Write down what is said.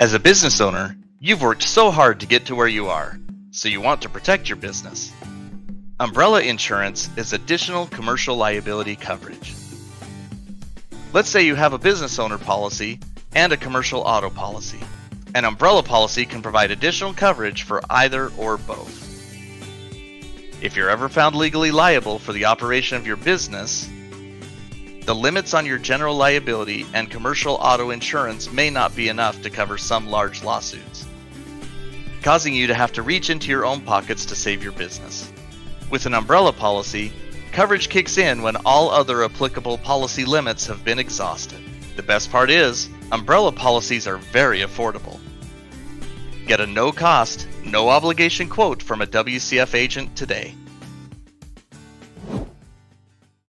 As a business owner, you've worked so hard to get to where you are, so you want to protect your business. Umbrella insurance is additional commercial liability coverage. Let's say you have a business owner policy and a commercial auto policy. An umbrella policy can provide additional coverage for either or both. If you're ever found legally liable for the operation of your business, the limits on your general liability and commercial auto insurance may not be enough to cover some large lawsuits, causing you to have to reach into your own pockets to save your business. With an umbrella policy, coverage kicks in when all other applicable policy limits have been exhausted. The best part is, umbrella policies are very affordable. Get a no cost, no obligation quote from a WCF agent today.